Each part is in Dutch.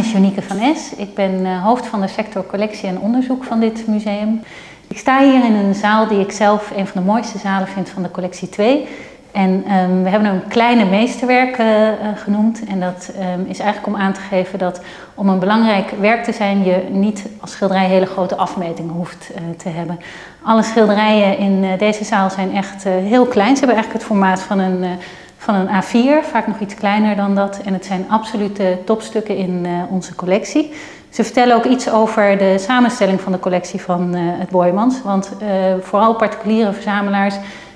is Jonieke van Es. Ik ben uh, hoofd van de sector collectie en onderzoek van dit museum. Ik sta hier in een zaal die ik zelf een van de mooiste zalen vind van de collectie 2. En um, we hebben een kleine meesterwerk uh, genoemd. En dat um, is eigenlijk om aan te geven dat om een belangrijk werk te zijn, je niet als schilderij hele grote afmetingen hoeft te hebben. Alle schilderijen in deze zaal zijn echt heel klein. Ze hebben eigenlijk het formaat van een van een A4, vaak nog iets kleiner dan dat. En het zijn absolute topstukken in uh, onze collectie. Ze vertellen ook iets over de samenstelling van de collectie van uh, het Boymans. Want uh, vooral particuliere verzamelaars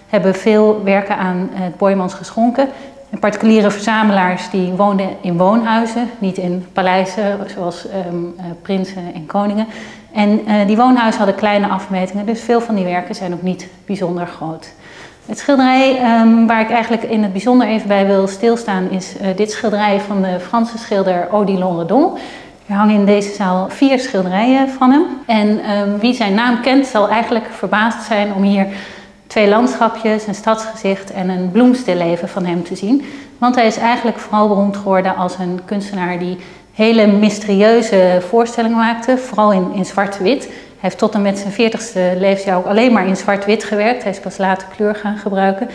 hebben veel werken aan het Boymans geschonken. En particuliere verzamelaars die woonden in woonhuizen, niet in paleizen zoals um, prinsen en koningen. En die woonhuizen hadden kleine afmetingen, dus veel van die werken zijn ook niet bijzonder groot. Het schilderij um, waar ik eigenlijk in het bijzonder even bij wil stilstaan is uh, dit schilderij van de Franse schilder Odilon Redon. Er hangen in deze zaal vier schilderijen van hem. En um, wie zijn naam kent zal eigenlijk verbaasd zijn om hier twee landschapjes, een stadsgezicht en een bloemstilleven van hem te zien. Want hij is eigenlijk vooral beroemd geworden als een kunstenaar die hele mysterieuze voorstellingen maakte, vooral in, in zwart-wit heeft tot en met zijn 40ste levensjaar ook alleen maar in zwart-wit gewerkt. Hij is pas later kleur gaan gebruiken.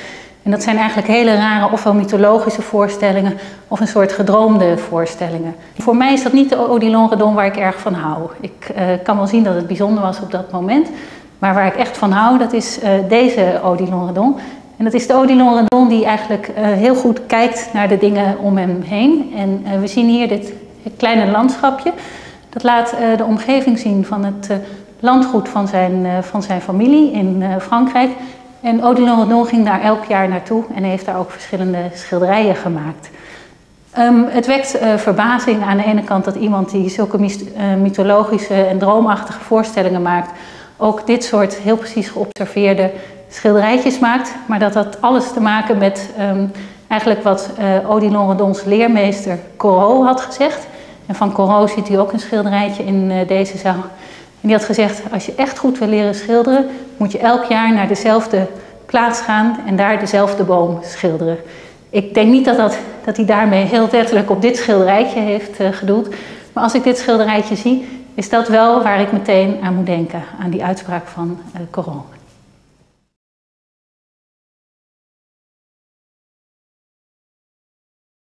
En dat zijn eigenlijk hele rare, ofwel mythologische voorstellingen of een soort gedroomde voorstellingen. Voor mij is dat niet de Odilon Redon waar ik erg van hou. Ik uh, kan wel zien dat het bijzonder was op dat moment. Maar waar ik echt van hou, dat is uh, deze Odilon Redon. En dat is de Odilon Redon die eigenlijk uh, heel goed kijkt naar de dingen om hem heen. En we zien hier dit kleine landschapje. Dat laat de omgeving zien van het landgoed van zijn, uh, van zijn familie in Frankrijk. En Odilon Redon ging daar elk jaar naartoe en heeft daar ook verschillende schilderijen gemaakt. Um, het wekt verbazing aan de ene kant dat iemand die zulke mythologische en droomachtige voorstellingen maakt, ook dit soort heel precies geobserveerde schilderijtjes maakt. Maar dat had alles te maken met um, eigenlijk wat Odilon Redons leermeester Corot had gezegd. En van Corot ziet u ook een schilderijtje in deze zaal. En die had gezegd, als je echt goed wil leren schilderen, moet je elk jaar naar dezelfde plaats gaan en daar dezelfde boom schilderen. Ik denk niet dat, dat, dat hij daarmee heel letterlijk op dit schilderijtje heeft uh, gedoeld. Maar als ik dit schilderijtje zie, is dat wel waar ik meteen aan moet denken, aan die uitspraak van uh, Coron.